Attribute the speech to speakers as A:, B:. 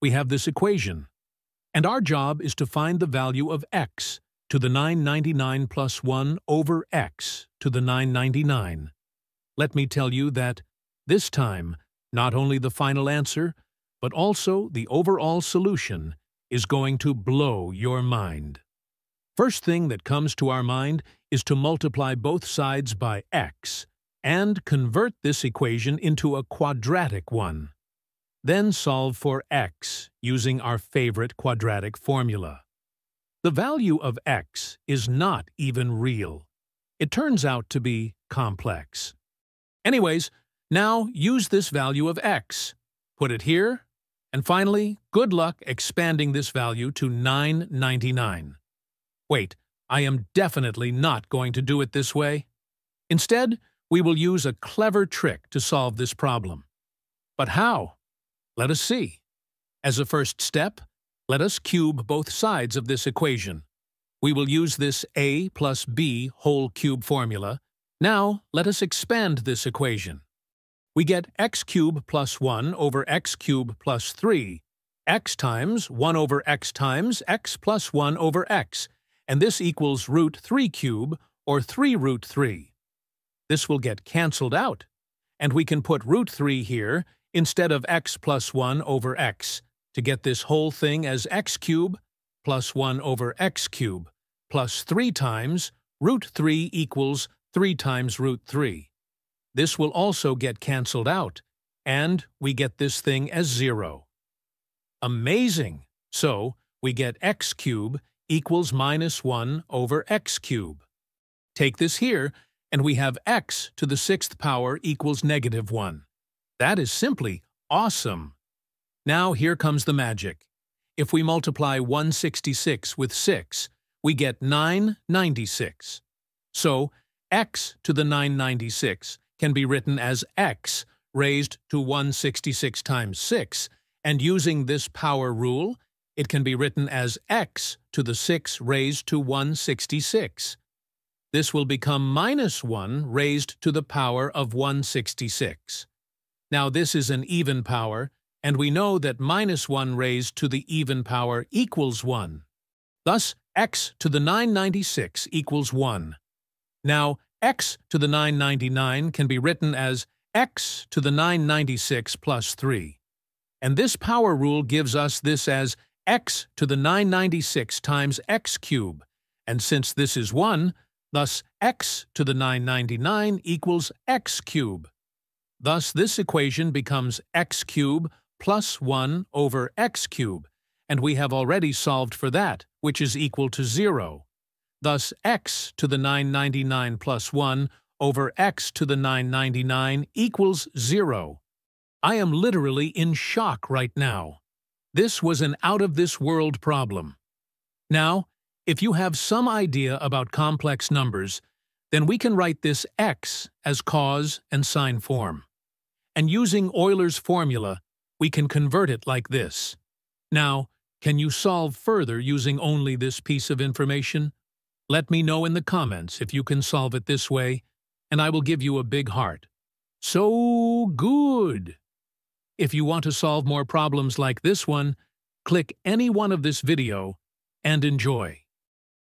A: we have this equation. And our job is to find the value of x to the 999 plus 1 over x to the 999. Let me tell you that, this time, not only the final answer, but also the overall solution is going to blow your mind. First thing that comes to our mind is to multiply both sides by x and convert this equation into a quadratic one. Then solve for x using our favorite quadratic formula. The value of x is not even real. It turns out to be complex. Anyways, now use this value of x. Put it here, and finally, good luck expanding this value to 999. Wait, I am definitely not going to do it this way. Instead, we will use a clever trick to solve this problem. But how? Let us see. As a first step, let us cube both sides of this equation. We will use this a plus b whole cube formula. Now, let us expand this equation. We get x cubed plus 1 over x cubed plus 3, x times 1 over x times x plus 1 over x, and this equals root 3 cube, or 3 root 3. This will get cancelled out, and we can put root 3 here instead of x plus 1 over x, to get this whole thing as x cube plus 1 over x cube plus 3 times root 3 equals 3 times root 3. This will also get cancelled out, and we get this thing as 0. Amazing! So, we get x cube equals minus 1 over x cube. Take this here, and we have x to the sixth power equals negative 1. That is simply awesome! Now here comes the magic. If we multiply 166 with 6, we get 996. So, x to the 996 can be written as x raised to 166 times 6, and using this power rule, it can be written as x to the 6 raised to 166. This will become minus 1 raised to the power of 166. Now this is an even power, and we know that minus 1 raised to the even power equals 1. Thus, x to the 996 equals 1. Now, x to the 999 can be written as x to the 996 plus 3. And this power rule gives us this as x to the 996 times x cube, and since this is 1, thus x to the 999 equals x cube. Thus this equation becomes x cubed plus 1 over x cubed, and we have already solved for that, which is equal to 0. Thus x to the 999 plus 1 over x to the 999 equals 0. I am literally in shock right now. This was an out-of-this-world problem. Now, if you have some idea about complex numbers, then we can write this x as cos and sine form. And using Euler's formula, we can convert it like this. Now, can you solve further using only this piece of information? Let me know in the comments if you can solve it this way, and I will give you a big heart. So good! If you want to solve more problems like this one, click any one of this video and enjoy.